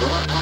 Thank.